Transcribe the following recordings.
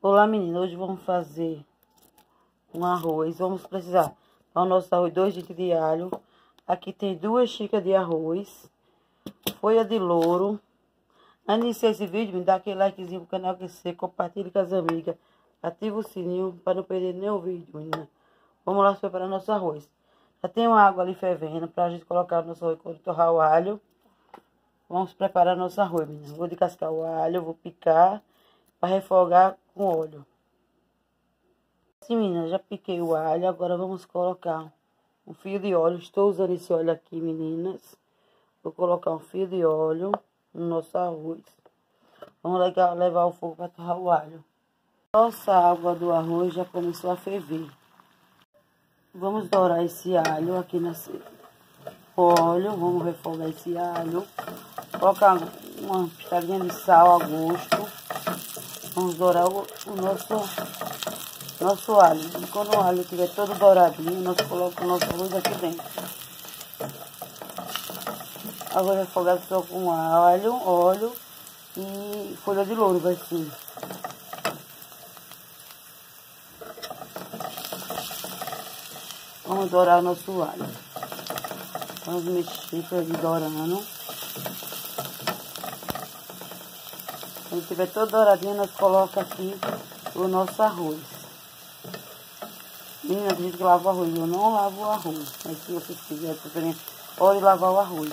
Olá menina, hoje vamos fazer um arroz. Vamos precisar para o nosso arroz dois litros de alho. Aqui tem duas xícaras de arroz, folha de louro. Antes de iniciar esse vídeo, me dá aquele likezinho pro canal você compartilhe com as amigas, ativa o sininho para não perder nenhum vídeo, menina. Vamos lá preparar nosso arroz. Já tem uma água ali fervendo para a gente colocar o nosso arroz quando torrar o alho. Vamos preparar nosso arroz, menina. Vou descascar o alho, vou picar para refogar com óleo. Assim, meninas, já piquei o alho, agora vamos colocar um fio de óleo. Estou usando esse óleo aqui, meninas. Vou colocar um fio de óleo no nosso arroz. Vamos levar, levar o fogo para torrar o alho. Nossa água do arroz já começou a ferver. Vamos dourar esse alho aqui nesse óleo. Vamos refogar esse alho. Colocar uma pitadinha de sal a gosto. Vamos dourar o, o nosso, nosso alho. E quando o alho estiver todo douradinho, nós colocamos o nosso arroz aqui dentro. Arroz refogado só com alho, óleo e folha de louro, vai sim. Vamos dourar o nosso alho. Vamos mexer para ele dourando. Quando tiver todo douradinho, nós coloca aqui o nosso arroz. Menina, tem gente que lava o arroz. Eu não lavo o arroz. Mas se vocês quiserem, pode lavar o arroz.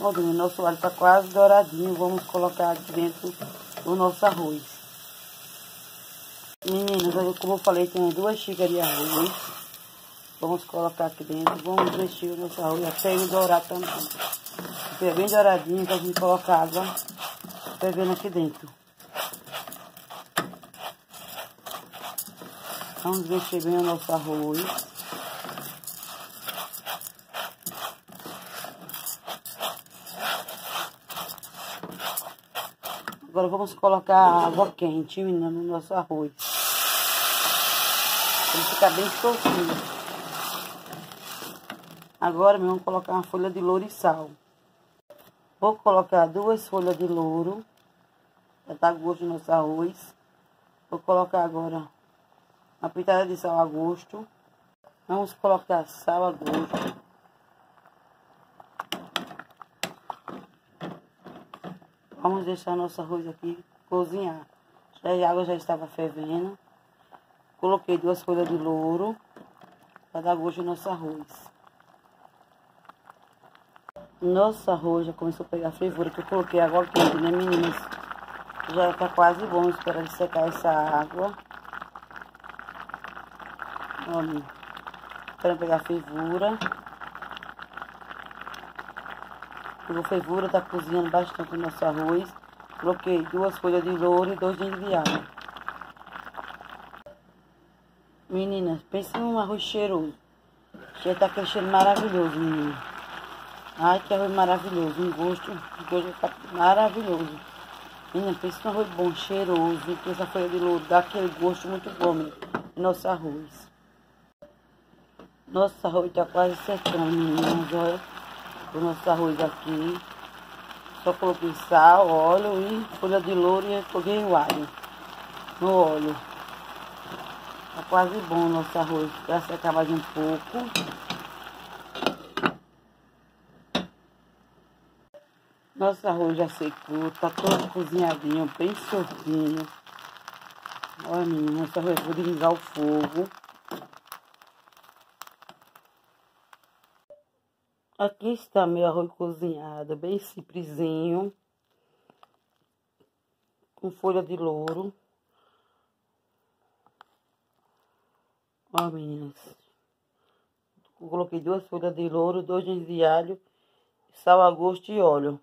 Ó, o nosso alho está quase douradinho. Vamos colocar aqui dentro o nosso arroz. Meninas, como eu falei, tem duas xícaras de arroz. Vamos colocar aqui dentro. Vamos mexer o nosso arroz até ele dourar também é bem douradinho, pra gente colocar água fervendo aqui dentro. Vamos mexer bem o nosso arroz. Agora vamos colocar água quente, menina, no nosso arroz. Ele ficar bem soltinho. Agora vamos colocar uma folha de louro e sal. Vou colocar duas folhas de louro. Já tá gosto no nosso arroz. Vou colocar agora uma pitada de sal a gosto. Vamos colocar sal a gosto. Vamos deixar nosso arroz aqui cozinhar. Já a água já estava fervendo. Coloquei duas folhas de louro para dar gosto no nosso arroz. Nossa, arroz já começou a pegar fervura, que eu coloquei água quente, né, meninas? Já tá quase bom, esperar ele secar essa água. Olha, esperando pegar fervura. Pegou fervura, tá cozinhando bastante o nosso arroz. Coloquei duas folhas de louro e dois de água. Meninas, pense num arroz cheiroso. Cheiro tá aquele cheiro maravilhoso, meninas. Ai, que arroz maravilhoso. Um gosto, um gosto maravilhoso. Menina, pensa um arroz bom, cheiroso. Que essa folha de louro dá aquele gosto muito bom, menina. Nosso arroz. Nosso arroz tá quase secando, meninas. Olha o nosso arroz aqui. Só coloquei sal, óleo e folha de louro e joguei o alho no óleo. Tá quase bom o nosso arroz. Vai secar mais um pouco. Nosso arroz já secou, tá todo cozinhadinho, bem soltinho. Olha, menina, nosso arroz, vou desligar o fogo. Aqui está meu arroz cozinhado, bem simplesinho. Com folha de louro. Ó, meninas. coloquei duas folhas de louro, dois de alho, sal a gosto e óleo.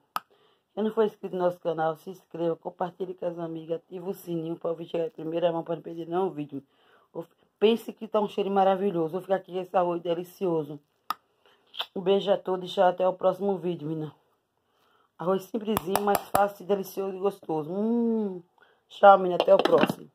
Quem não for inscrito no nosso canal, se inscreva, compartilhe com as amigas, ative o sininho para ouvir chegar em primeira mão para não perder nenhum vídeo. Pense que tá um cheiro maravilhoso. Vou ficar aqui com esse arroz delicioso. Um beijo a todos e até o próximo vídeo, menina. Arroz simplesinho, mas fácil, delicioso e gostoso. Hum, tchau, menina. Até o próximo.